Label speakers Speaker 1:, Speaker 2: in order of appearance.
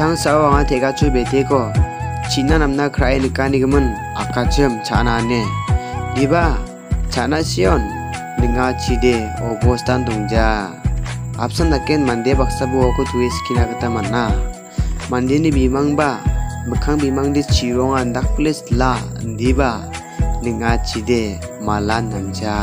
Speaker 1: chang sao anga tega chu bete ko china namna krai nikani gamun akachem chana ne diba chana sion linga chide obostan dongja absan naken mande baksa bo ko tuis kina kata mana mande ni bimang ba bekang bimang di chirong andak please la diba linga chide malan namja